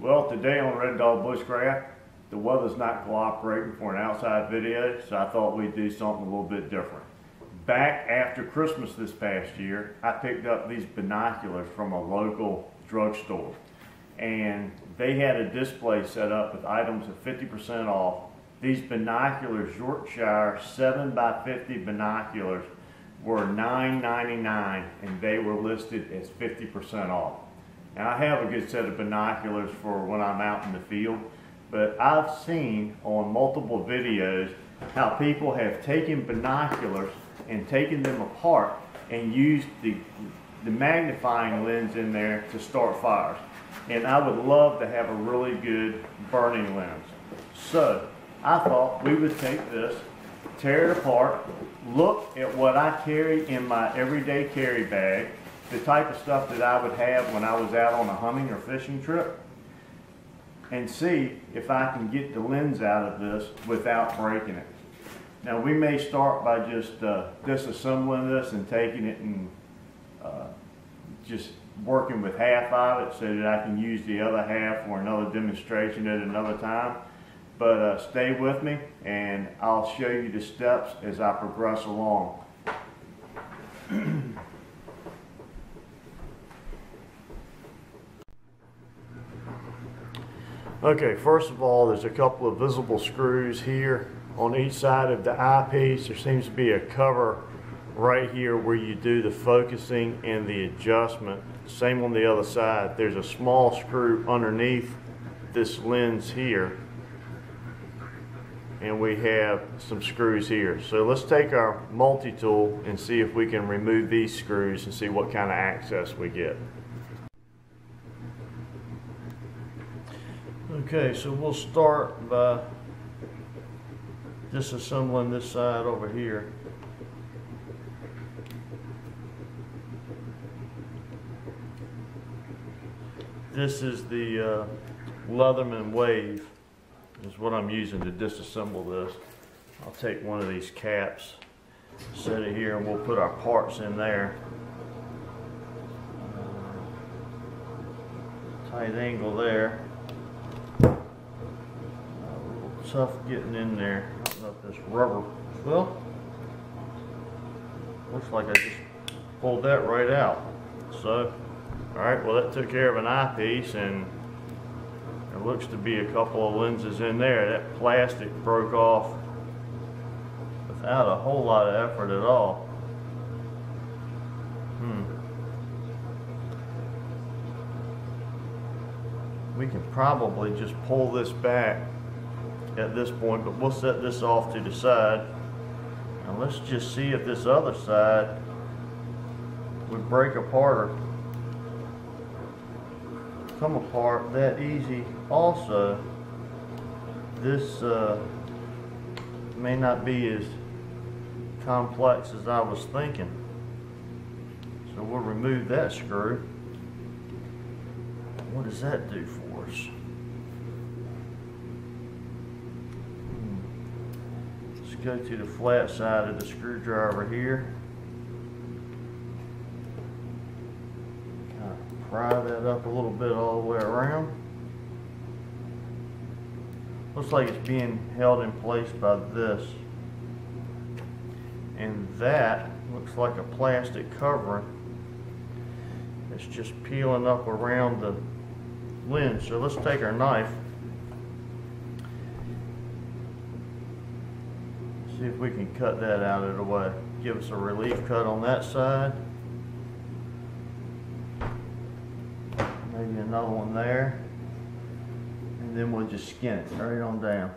Well, today on Red Dog Bushcraft, the weather's not cooperating for an outside video, so I thought we'd do something a little bit different. Back after Christmas this past year, I picked up these binoculars from a local drugstore. And they had a display set up with items at 50% off. These binoculars, Yorkshire 7 by 50 binoculars, were $9.99 and they were listed as 50% off. Now I have a good set of binoculars for when I'm out in the field, but I've seen on multiple videos how people have taken binoculars and taken them apart and used the, the magnifying lens in there to start fires. And I would love to have a really good burning lens. So I thought we would take this, tear it apart, look at what I carry in my everyday carry bag, the type of stuff that I would have when I was out on a hunting or fishing trip and see if I can get the lens out of this without breaking it. Now we may start by just uh, disassembling this and taking it and uh, just working with half of it so that I can use the other half for another demonstration at another time. But uh, stay with me and I'll show you the steps as I progress along. Okay, first of all, there's a couple of visible screws here on each side of the eyepiece. There seems to be a cover right here where you do the focusing and the adjustment. Same on the other side. There's a small screw underneath this lens here. And we have some screws here. So let's take our multi-tool and see if we can remove these screws and see what kind of access we get. Okay, so we'll start by disassembling this side over here. This is the uh, Leatherman Wave is what I'm using to disassemble this. I'll take one of these caps, set it here, and we'll put our parts in there. Tight angle there tough getting in there. I don't know if this rubber, well, looks like I just pulled that right out. So, all right, well that took care of an eyepiece and there looks to be a couple of lenses in there. That plastic broke off without a whole lot of effort at all. Hmm. We can probably just pull this back at this point, but we'll set this off to the side. And let's just see if this other side would break apart or come apart that easy also. This uh, may not be as complex as I was thinking. So we'll remove that screw. What does that do for us? Go to the flat side of the screwdriver here. Kind of pry that up a little bit all the way around. Looks like it's being held in place by this. And that looks like a plastic covering. It's just peeling up around the lens. So let's take our knife See if we can cut that out of the way. Give us a relief cut on that side. Maybe another one there. And then we'll just skin it right on down.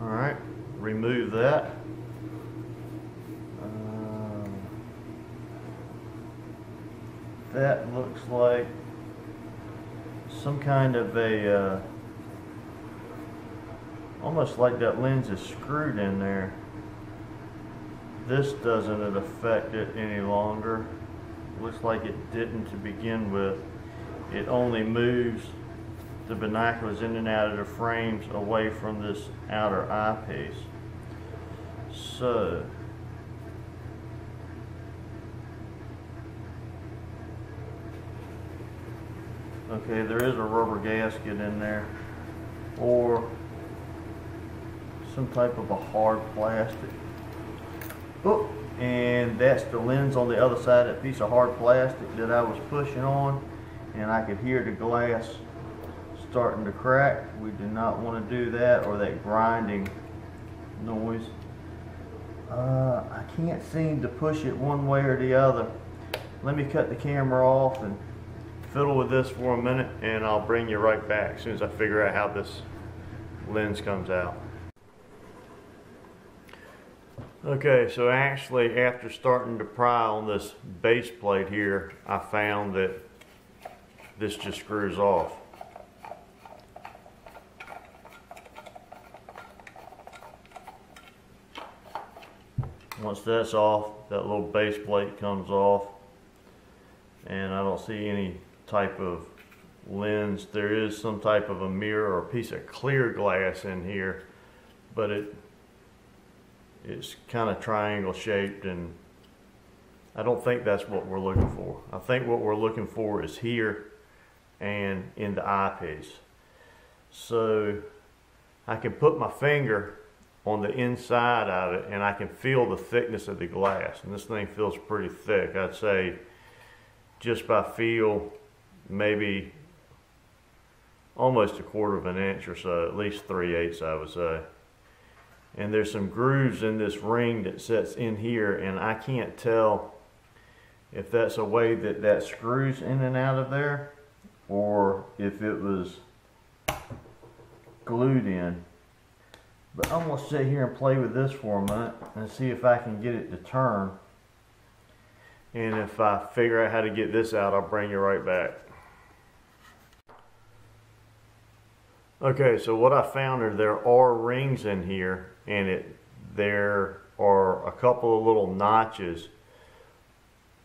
Alright, remove that. Um, that looks like some kind of a uh, Almost like that lens is screwed in there. This doesn't affect it any longer. Looks like it didn't to begin with. It only moves the binoculars in and out of the frames away from this outer eyepiece. So, okay, there is a rubber gasket in there, or some type of a hard plastic. Oh, and that's the lens on the other side, of that piece of hard plastic that I was pushing on, and I could hear the glass starting to crack. We do not want to do that, or that grinding noise. Uh, I can't seem to push it one way or the other. Let me cut the camera off and fiddle with this for a minute and I'll bring you right back as soon as I figure out how this lens comes out. Okay, so actually after starting to pry on this base plate here, I found that this just screws off. Once that's off, that little base plate comes off and I don't see any type of lens. There is some type of a mirror or a piece of clear glass in here, but it it's kind of triangle shaped and I don't think that's what we're looking for. I think what we're looking for is here and in the eyepiece. So I can put my finger on the inside of it and I can feel the thickness of the glass. And this thing feels pretty thick. I'd say just by feel, maybe almost a quarter of an inch or so, at least three eighths I would say. And there's some grooves in this ring that sits in here and I can't tell if that's a way that that screws in and out of there or if it was glued in. But I'm gonna sit here and play with this for a minute and see if I can get it to turn. And if I figure out how to get this out, I'll bring you right back. Okay, so what I found is there are rings in here and it there are a couple of little notches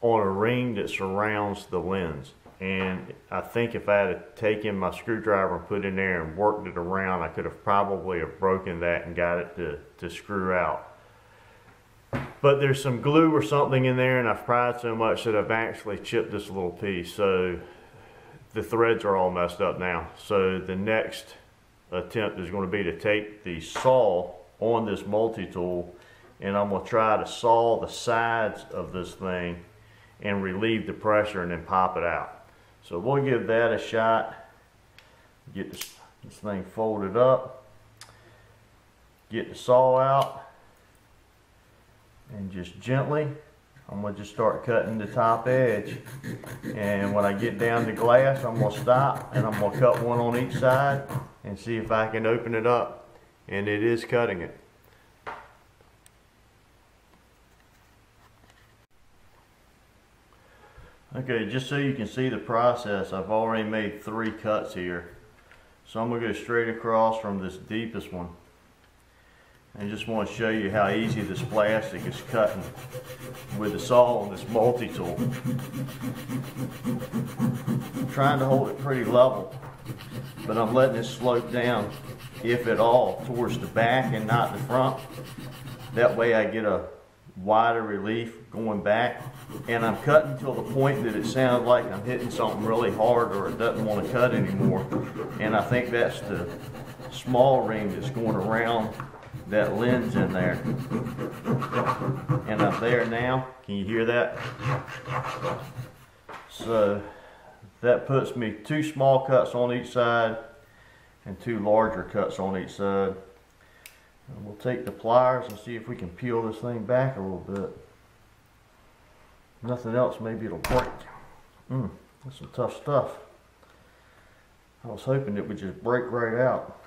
on a ring that surrounds the lens. And I think if I had taken my screwdriver and put in there and worked it around, I could have probably have broken that and got it to, to screw out. But there's some glue or something in there and I've pried so much that I've actually chipped this little piece. So the threads are all messed up now. So the next attempt is going to be to take the saw on this multi-tool and I'm going to try to saw the sides of this thing and relieve the pressure and then pop it out. So we'll give that a shot. Get this, this thing folded up. Get the saw out. And just gently, I'm going to just start cutting the top edge. And when I get down to glass, I'm going to stop and I'm going to cut one on each side and see if I can open it up. And it is cutting it. Okay, just so you can see the process, I've already made three cuts here. So I'm going to go straight across from this deepest one. And just want to show you how easy this plastic is cutting with the saw on this multi-tool. Trying to hold it pretty level, but I'm letting it slope down, if at all, towards the back and not the front. That way I get a wider relief going back. And I'm cutting till the point that it sounds like I'm hitting something really hard or it doesn't want to cut anymore. And I think that's the small ring that's going around that lens in there. And I'm there now. Can you hear that? So that puts me two small cuts on each side and two larger cuts on each side and we'll take the pliers and see if we can peel this thing back a little bit. Nothing else, maybe it'll break. Mmm, that's some tough stuff. I was hoping it would just break right out.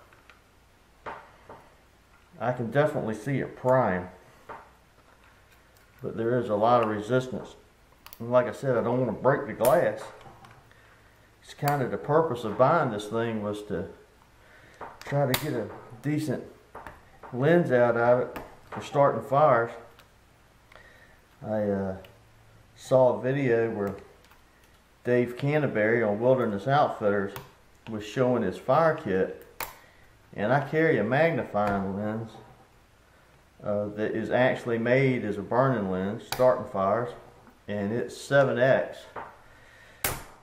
I can definitely see it prime, but there is a lot of resistance. And like I said, I don't want to break the glass. It's kind of the purpose of buying this thing was to try to get a decent lens out of it for starting fires. I uh, saw a video where Dave Canterbury on Wilderness Outfitters was showing his fire kit and I carry a magnifying lens uh, that is actually made as a burning lens, starting fires, and it's 7x.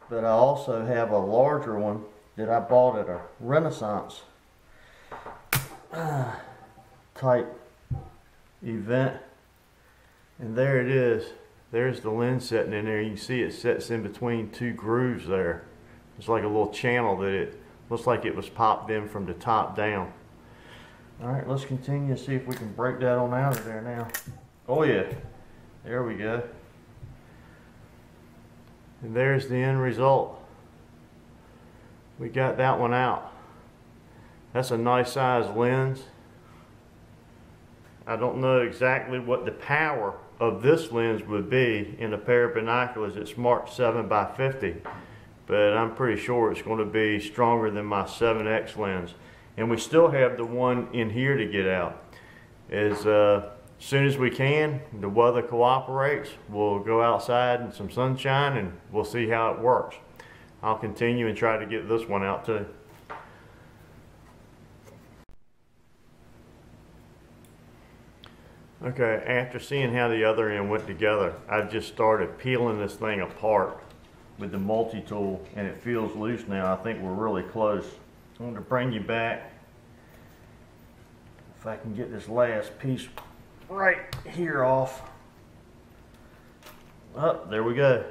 but I also have a larger one that I bought at a Renaissance type event. And there it is. There's the lens setting in there. You can see it sets in between two grooves there. It's like a little channel that it looks like it was popped in from the top down. All right, let's continue to see if we can break that on out of there now. Oh yeah, there we go. And there's the end result. We got that one out. That's a nice size lens. I don't know exactly what the power of this lens would be in a pair of binoculars that's marked 7 by 50 but I'm pretty sure it's going to be stronger than my 7X lens. And we still have the one in here to get out. As uh, soon as we can, the weather cooperates, we'll go outside in some sunshine and we'll see how it works. I'll continue and try to get this one out too. Okay, after seeing how the other end went together, I just started peeling this thing apart with the multi-tool and it feels loose now. I think we're really close. I'm going to bring you back. If I can get this last piece right here off. Oh, there we go.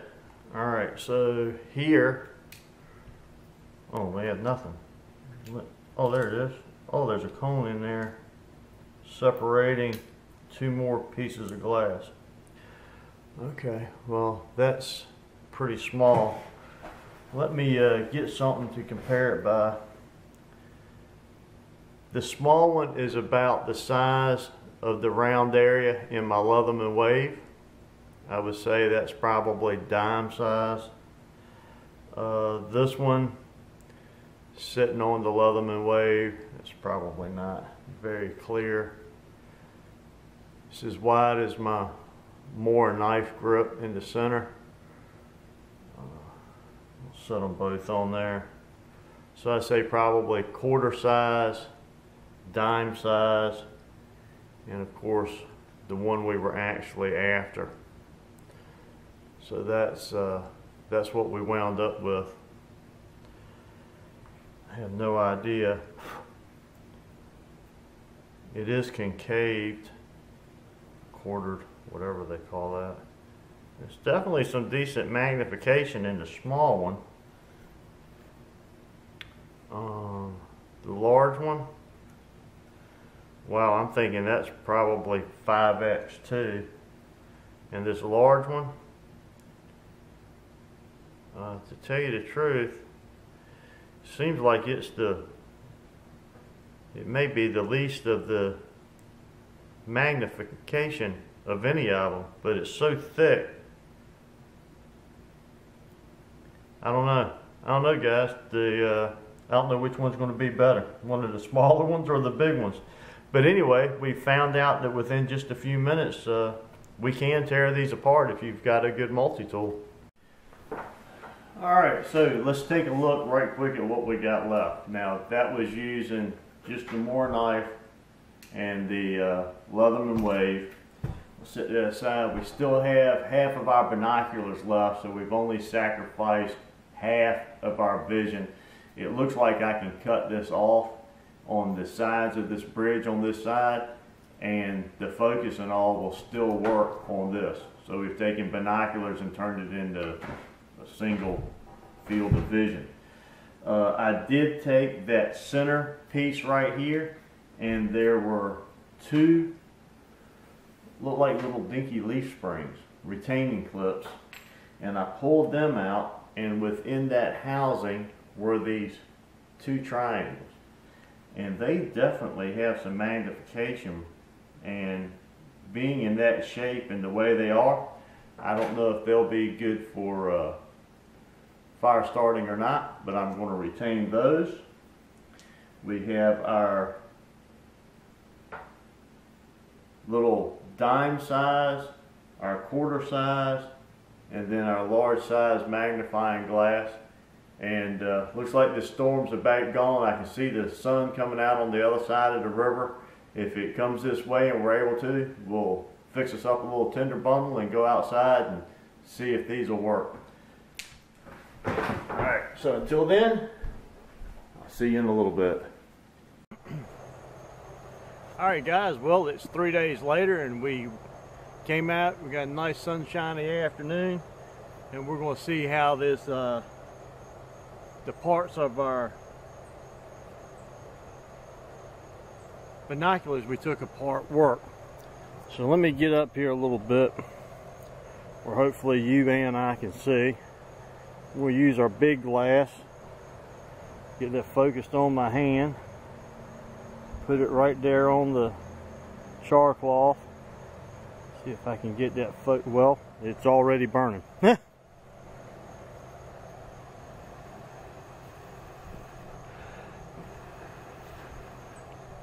All right, so here, oh, we have nothing. Oh, there it is. Oh, there's a cone in there separating two more pieces of glass. Okay, well, that's pretty small. Let me uh, get something to compare it by. The small one is about the size of the round area in my Leatherman Wave. I would say that's probably dime size. Uh, this one sitting on the Leatherman Wave, it's probably not very clear. It's as wide as my Mora knife grip in the center. Uh, will set them both on there. So I say probably quarter size, dime size, and of course the one we were actually after. So that's uh, that's what we wound up with. I have no idea. It is concaved quartered, whatever they call that. There's definitely some decent magnification in the small one. Um, the large one, well, I'm thinking that's probably 5x too. And this large one, uh, to tell you the truth, seems like it's the, it may be the least of the magnification of any of them, but it's so thick. I don't know. I don't know, guys. The uh, I don't know which one's going to be better, one of the smaller ones or the big ones. But anyway, we found out that within just a few minutes, uh, we can tear these apart if you've got a good multi-tool. All right, so let's take a look right quick at what we got left. Now, that was using just the Mora knife and the uh, Leatherman Wave. We'll set that aside. We still have half of our binoculars left, so we've only sacrificed half of our vision. It looks like I can cut this off on the sides of this bridge on this side, and the focus and all will still work on this. So we've taken binoculars and turned it into a single field of vision. Uh, I did take that center piece right here and there were two look like little dinky leaf springs, retaining clips, and I pulled them out and within that housing were these two triangles. And they definitely have some magnification and being in that shape and the way they are, I don't know if they'll be good for uh, fire starting or not, but I'm going to retain those. We have our little dime size, our quarter size, and then our large size magnifying glass. And uh, looks like the storms are back gone. I can see the sun coming out on the other side of the river. If it comes this way and we're able to, we'll fix us up a little tinder bundle and go outside and see if these will work. Alright, so until then, I'll see you in a little bit. Alright guys, well it's three days later and we came out, we got a nice sunshiny afternoon and we're going to see how this, uh, the parts of our binoculars we took apart work. So let me get up here a little bit where hopefully you and I can see. We'll use our big glass, get that focused on my hand, put it right there on the char cloth. See if I can get that foot. well, it's already burning. All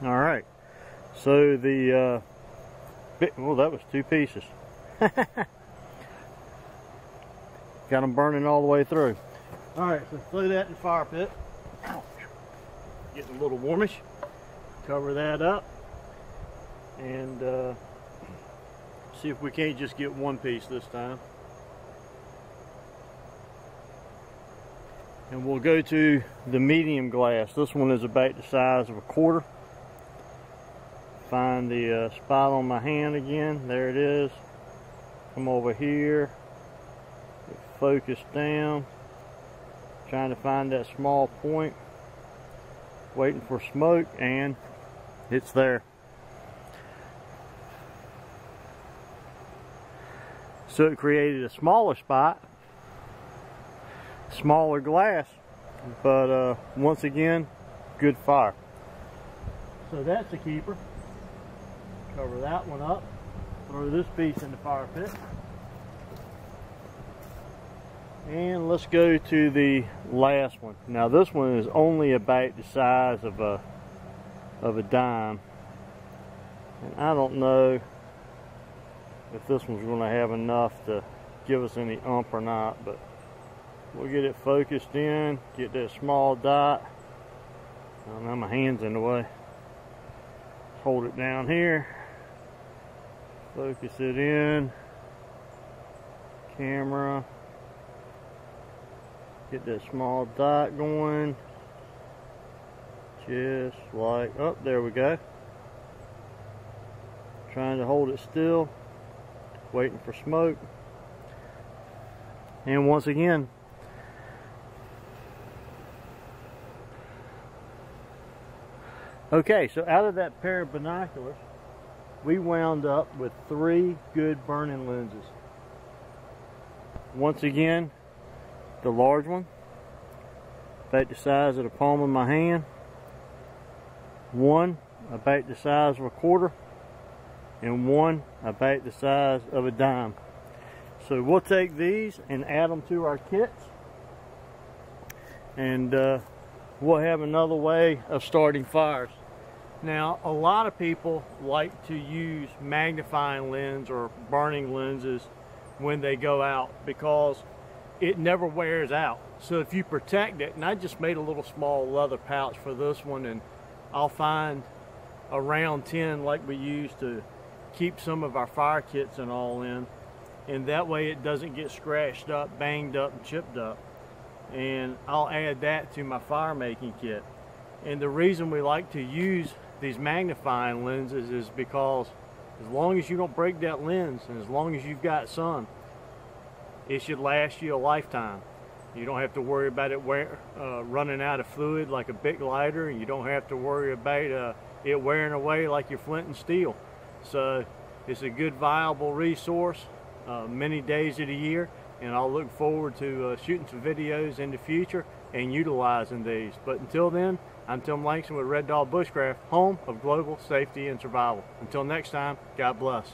right, so the, uh, well that was two pieces. Got them burning all the way through. All right, so throw that in the fire pit. Getting a little warmish. Cover that up. And uh, see if we can't just get one piece this time. And we'll go to the medium glass. This one is about the size of a quarter. Find the uh, spot on my hand again. There it is. Come over here focus down trying to find that small point waiting for smoke and it's there. So it created a smaller spot smaller glass but uh, once again good fire. So that's a keeper. Cover that one up. Throw this piece in the fire pit. And let's go to the last one. Now this one is only about the size of a of a dime. And I don't know if this one's going to have enough to give us any ump or not, but we'll get it focused in, get that small dot. Oh, now my hand's in the way. Hold it down here. Focus it in. Camera. Get that small dot going. Just like, oh, there we go. Trying to hold it still. Waiting for smoke. And once again, Okay, so out of that pair of binoculars, we wound up with three good burning lenses. Once again, the large one, about the size of the palm of my hand. One about the size of a quarter, and one about the size of a dime. So we'll take these and add them to our kits, and uh, we'll have another way of starting fires. Now, a lot of people like to use magnifying lens or burning lenses when they go out because it never wears out. So if you protect it, and I just made a little small leather pouch for this one, and I'll find a round tin like we use to keep some of our fire kits and all in. And that way it doesn't get scratched up, banged up, and chipped up. And I'll add that to my fire making kit. And the reason we like to use these magnifying lenses is because as long as you don't break that lens and as long as you've got sun, it should last you a lifetime. You don't have to worry about it wear, uh, running out of fluid like a big lighter. And you don't have to worry about uh, it wearing away like your flint and steel. So it's a good viable resource uh, many days of the year and I'll look forward to uh, shooting some videos in the future and utilizing these. But until then, I'm Tim Langston with Red Dog Bushcraft, home of global safety and survival. Until next time, God bless.